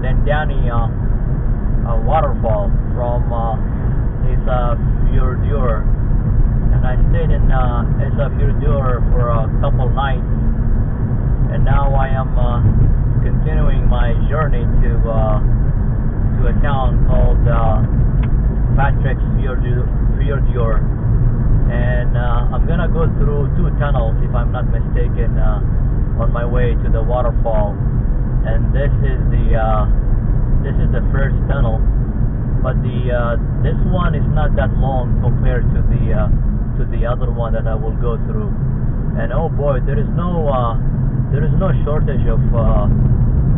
Dynjandi uh, uh, waterfall from uh, Esa Fjordur. And I stayed in uh, for a couple nights. And now I am uh, continuing my journey to uh, to a town called uh, Patrick's. Fjordur. And uh, I'm gonna go through two tunnels, if I'm not mistaken, uh, on my way to the waterfall. And this is the uh, this is the first tunnel, but the uh, this one is not that long compared to the uh, to the other one that I will go through. And oh boy, there is no uh, there is no shortage of uh,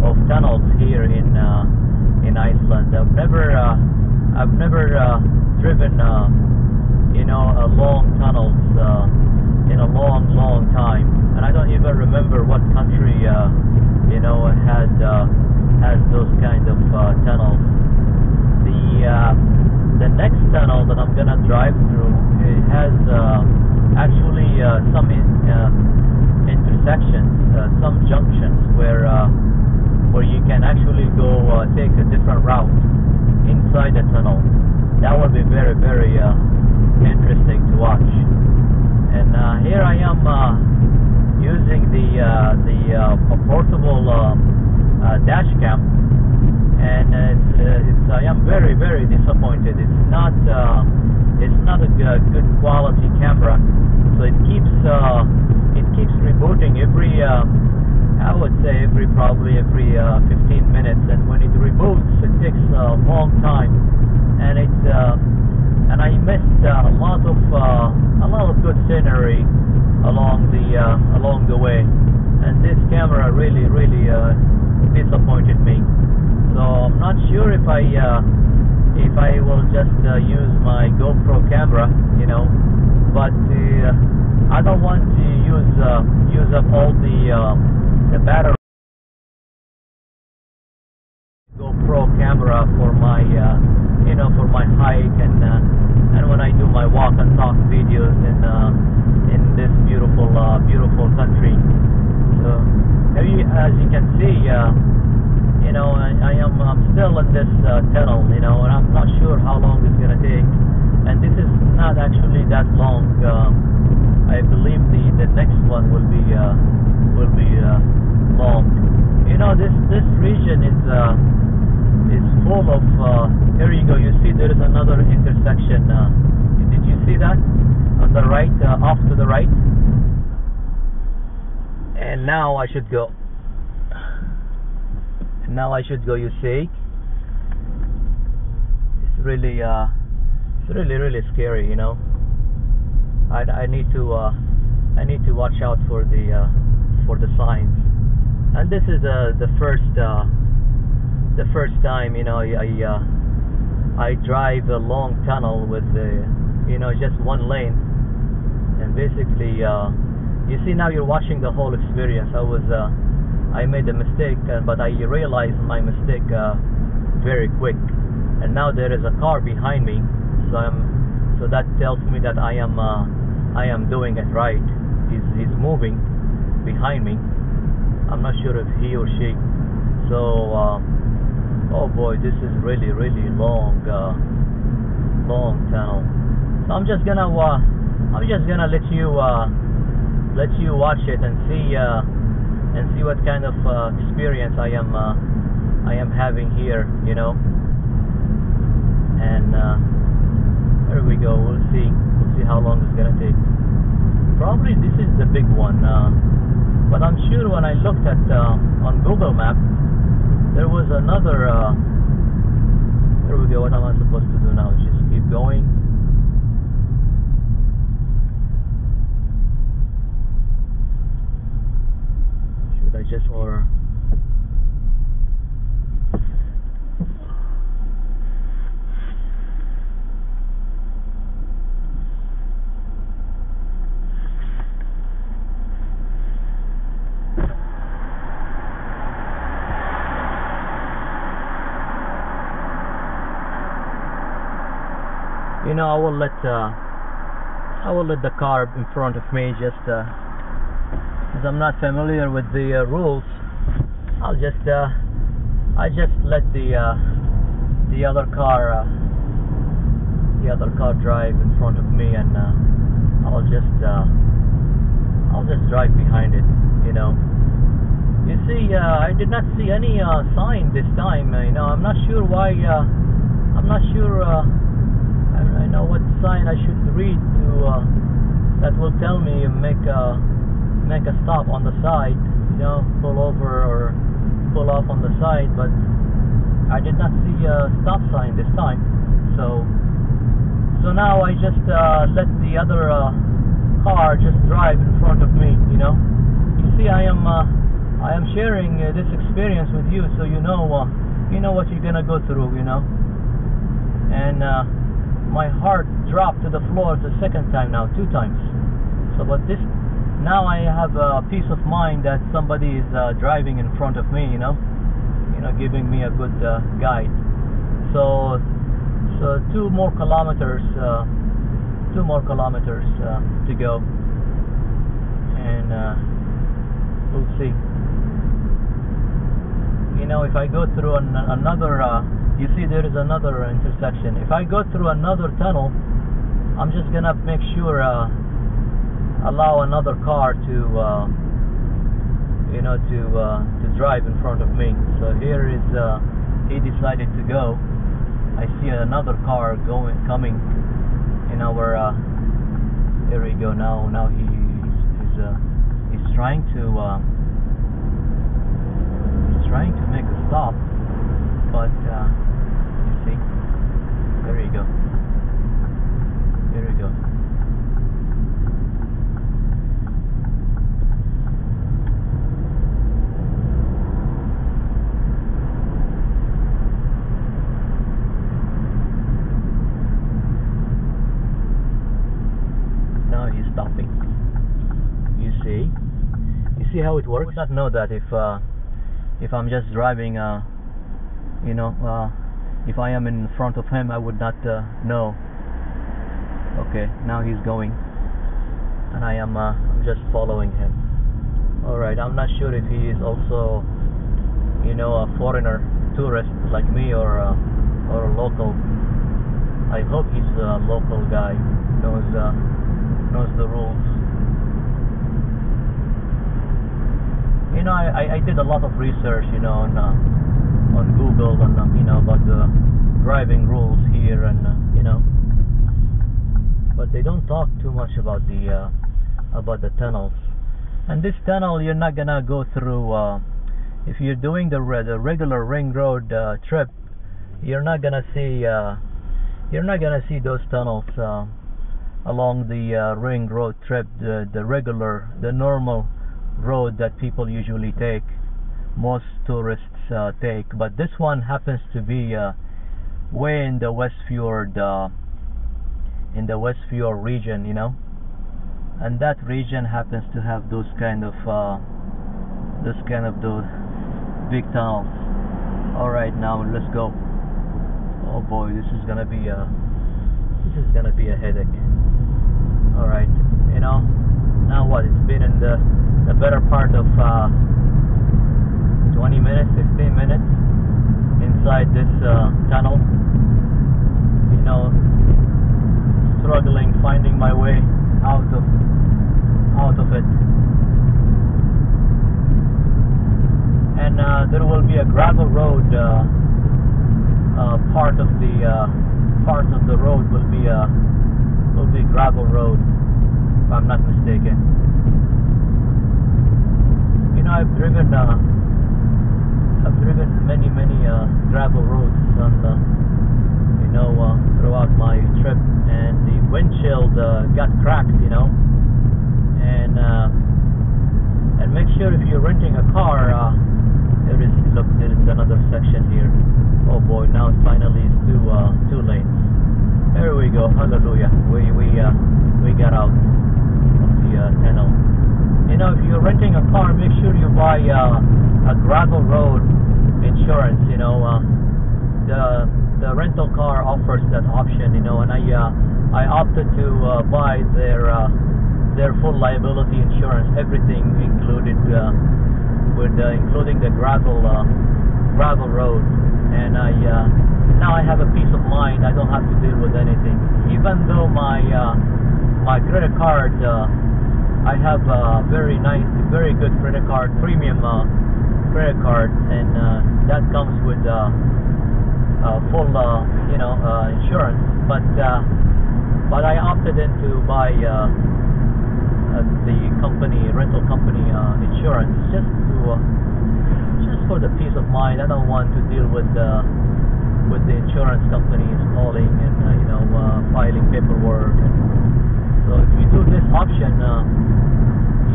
of tunnels here in uh, in Iceland. I've never uh, I've never uh, driven uh, you know a long tunnels uh, in a long long time, and I don't even remember what country uh, you know had uh, has those kind of uh, tunnels. The uh, the next tunnel that I'm gonna drive through it has uh, actually uh, some in, uh, intersections, uh, some junctions where uh, where you can actually go uh, take a different route inside the tunnel. That would be very very uh, interesting to watch. And uh, here I am uh, using the uh, the uh, portable uh, uh, dash cam, and it's, uh, it's I am very very disappointed. It's not uh, a good, quality camera, so it keeps uh, it keeps rebooting every. Uh, I would say every probably every uh, 15 minutes, and when it reboots, it takes a long time, and it uh, and I missed uh, a lot of a lot of good scenery along the along the way, and this camera really really disappointed me. So I'm not sure if I if I will just uh, use my GoPro camera, you know, but uh, I don't want to use uh, use up all the uh, the battery. GoPro camera for my uh, you know for my hike and uh, and when I do my walk and talk videos in in this beautiful beautiful country. So as you, can see, know I, I am I'm still in this uh, tunnel, you know, and I'm not sure how long it's gonna take. And this is not actually that long. Um, I believe the the next one will be uh, will be uh, long. You know this this region is. Uh, is full of uh, here you go you see there is another intersection uh, did you see that on the right uh, off to the right and now I should go now I should go you see. It's really uh, it's really really scary you know. I, I need to uh, I need to watch out for the uh, for the signs. And this is uh, the first uh, the first time, you know, I I, uh, I drive a long tunnel with the, you know, just one lane, and basically, uh, you see now you're watching the whole experience. I was, uh, I made a mistake, uh, but I realized my mistake uh, very quick, and now there is a car behind me, so I'm, so that tells me that I am, uh, I am doing it right. He's he's moving behind me. I'm not sure if he or she. So. Oh boy this is really really long long tunnel so I'm just gonna uh, I'm just gonna let you uh, let you watch it and see uh, and see what kind of uh, experience I am uh, I am having here you know? And uh, there we go. We'll see. We'll see how long it's gonna take. Probably this is the big one uh, but I'm sure when I looked at uh, on Google Maps there was another uh, there we go. What am I supposed to do now? Just keep going I just or you know I will let uh, I will let the car in front of me just uh, I'm not familiar with the uh, rules I'll just uh, I just let the uh, the other car uh, the other car drive in front of me, and uh, I'll just uh, I'll just drive behind it. You know. You see, uh, I did not see any uh, sign this time. Uh, you know, I'm not sure why. Uh, I'm not sure. Uh, I, know what sign I should read to uh, that will tell me make a make a stop on the side. You know, pull over or pull off on the side. But I did not see a stop sign this time. So, so now I just uh, let the other uh, car just drive in front of me. You know, you see, I am. Uh, I am sharing uh, this experience with you so you know uh, you know what you're gonna go through you know and uh, my heart dropped to the floor the second time now two times so but this now I have a peace of mind that somebody is uh, driving in front of me you know you know giving me a good uh, guide. So so two more kilometers uh, two more kilometers to go. And we'll see. You know if I go through an, another uh, you see there is another intersection. If I go through another tunnel I'm just gonna make sure uh, allow another car to uh, you know to uh, to drive in front of me so here is uh, he decided to go I see another car going coming in our uh, there we go now now he, he's he's, he's trying to he's trying to make a stop, but uh, you see, there you go. There you go. Now he's stopping. You see? You see how it works? I would not know that if uh, if I'm just driving uh, you know uh, if I am in front of him I would not uh, know. Okay now he's going. And I am uh, I'm just following him. Alright I'm not sure if he is also you know a foreigner tourist like me or uh, or a local. I hope he's a local guy knows knows the rules you know, I, I did a lot of research, you know, on uh, on Google and um, you know about the driving rules here, and uh, you know, but they don't talk too much about the uh, about the tunnels. And this tunnel, you're not gonna go through. Uh, if you're doing the re the regular ring road uh, trip, you're not gonna see uh, you're not gonna see those tunnels uh, along the uh, ring road trip, the the regular, the normal road that people usually take most tourists uh, take. But this one happens to be uh, way in the Westfjord uh, in the Westfjord region you know? And that region happens to have those kind of uh, those kind of those big tunnels. Alright now let's go. Oh boy this is gonna be a this is gonna be a headache. Alright you know? Now what? It's been in the the better part of uh, 20 minutes, 15 minutes inside this uh, tunnel. You know, struggling, finding my way out of out of it. And uh, there will be a gravel road. Uh, uh, part of the uh, part of the road will be will be gravel road, if I'm not mistaken know, I've driven, uh, I've driven many, many uh, gravel roads on, the, you know, uh, throughout my trip, and the windshield uh, got cracked, you know, and uh, and make sure if you're renting a car, uh, there is look, there is another section here. Oh boy, now finally is two uh, two lanes. There we go, hallelujah. We we uh, we got out of the uh, tunnel you know, if you're renting a car, make sure you buy uh, a gravel road insurance. You know, uh, the the rental car offers that option. You know, and I uh, I opted to uh, buy their uh, their full liability insurance, everything included, uh, with uh, including the gravel uh, gravel road, and I uh, now I have a peace of mind. I don't have to deal with anything, even though my uh, my credit card. Uh, I have a very nice, very good credit card, premium uh, credit card, and uh, that comes with uh, uh, full, uh, you know, uh, insurance. But uh, but I opted in to buy uh, uh, the company rental company uh, insurance just to uh, just for the peace of mind. I don't want to deal with uh, with the insurance companies calling and uh, you know uh, filing paperwork. And so if you do this option, uh,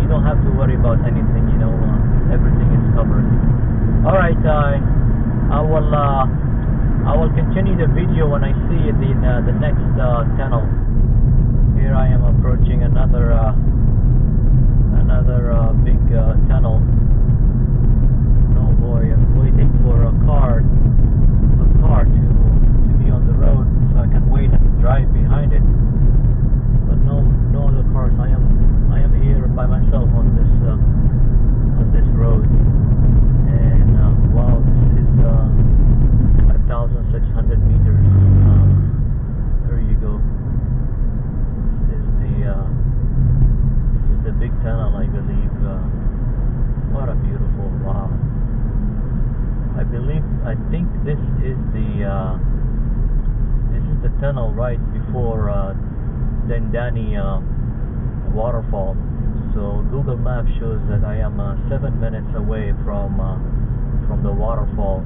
you don't have to worry about anything. You know, uh, everything is covered. All right, uh, I will uh, I will continue the video when I see it in uh, the next uh, tunnel. Here I am approaching another uh, another uh, big uh, tunnel. Oh boy, I'm waiting for a car a car to to be on the road so I can wait and drive behind it. But no no other cars. I am I am here by myself on this uh, on this road. And uh, wow, this is uh, 1,600 meters. Uh, there you go. This is the uh, this is the big tunnel, I believe. Uh, what a beautiful wow. I believe I think this is the uh, this is the tunnel right before uh, Dynjandi uh, waterfall. So Google Maps shows that I am uh, seven minutes away from uh, from the waterfall,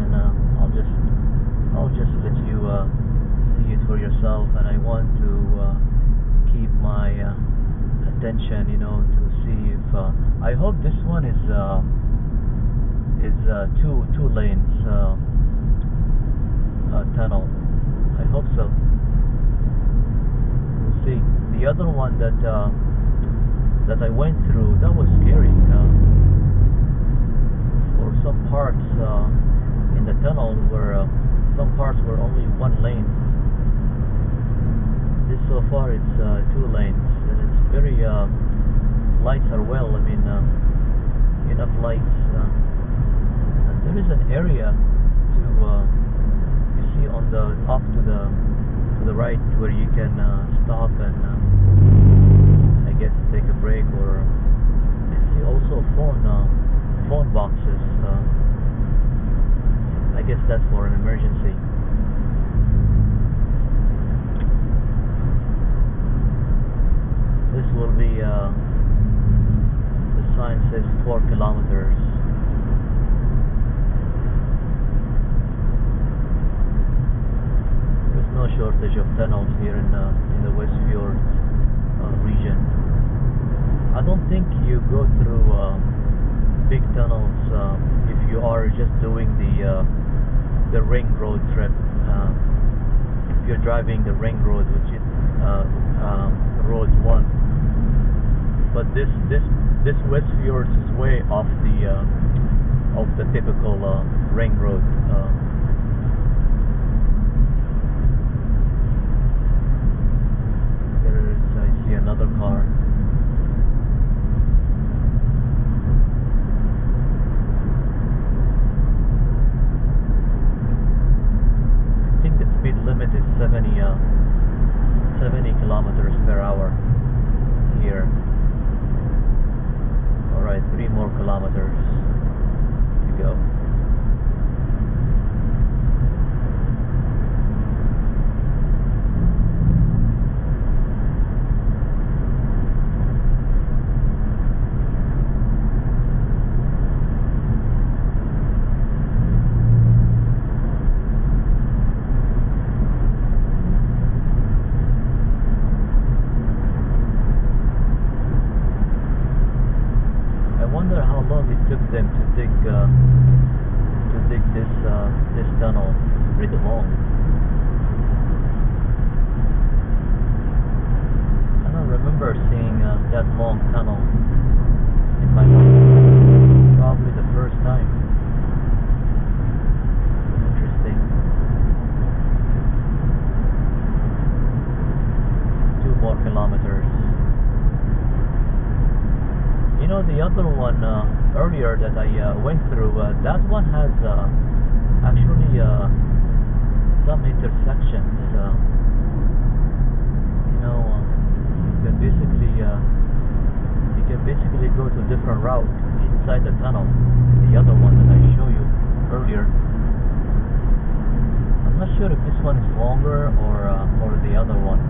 and uh, I'll just I'll just let you uh, see it for yourself. And I want to uh, keep my uh, attention, you know, to see if uh, I hope this one is uh, is uh, two two lanes uh, uh, tunnel. I hope so. We'll see. The other one that uh, that I went through that was scary. Uh, for some parts in the tunnel where uh, some parts were only one lane. This so far it's two lanes and it's very lights are well. I mean enough lights. And there is an area to uh, you see on the off to the to the right where you can uh, stop and uh, I guess take a break or I see also phone uh, phone boxes. Uh, I guess that's for an emergency. This will be uh, the sign says four kilometers. There's no shortage of tunnels here in uh, in the West Fjord uh, region. I don't think you go through uh, big tunnels uh, if you are just doing the uh, the ring road trip. Uh, if the ring road, which is uh, um, road one. But this this this West Fjords is way off the uh, of the typical uh, ring road. Uh, there is I see another car. I think the speed limit is 70, uh, 70 kilometers per hour here. Alright, three more kilometers to go. I wonder how long it took them to dig uh, to dig this uh, this tunnel. Pretty long. I don't remember seeing uh, that long tunnel in my life. Probably the first time. Interesting. Two more kilometers. You know, the other one uh, earlier that I uh, went through. Uh, that one has uh, actually uh, some intersections. Uh, you know, you can basically you can basically go to a different route inside the tunnel. The other one that I showed you earlier. I'm not sure if this one is longer or or the other one.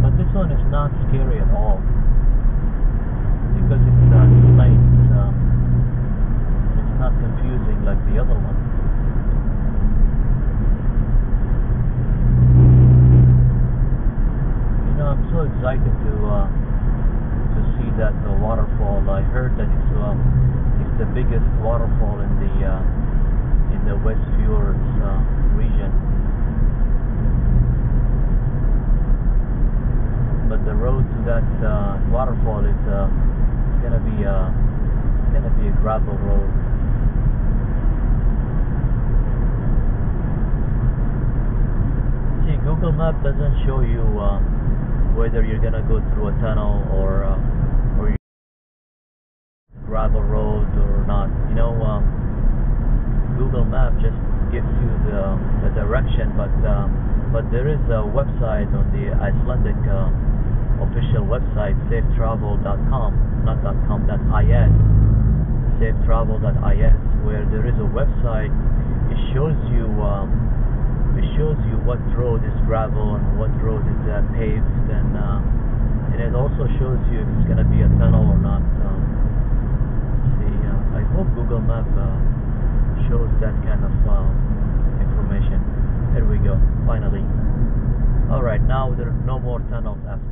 But this one is not scary at all because it's uh, explained. It's, uh, it's not confusing like the other one. You know, I'm so excited to uh, to see that uh, waterfall. I heard that it's uh, it's the biggest waterfall in the uh, in the West Fjords uh, region. But the road to that uh, waterfall is uh, be uh, gonna be a gravel road. See, Google Map doesn't show you uh, whether you're gonna go through a tunnel or uh, or gravel road or not. You know, um, Google Map just gives you the, the direction, but uh, but there is a website on the Icelandic uh, official website, safetravel.com, not .com, .is, safetravel.is, where there is a website. It shows you. Um, it shows you what road is gravel and what road is uh, paved, and uh, and it also shows you if it's going to be a tunnel or not. Um, see, uh, I hope Google Map uh, shows that kind of um, information. There we go, finally. All right, now there are no more tunnels after.